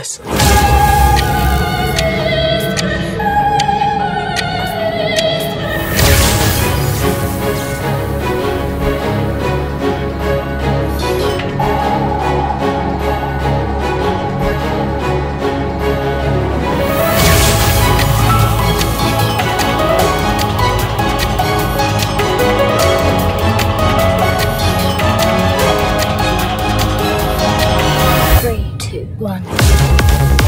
Listen. two, one.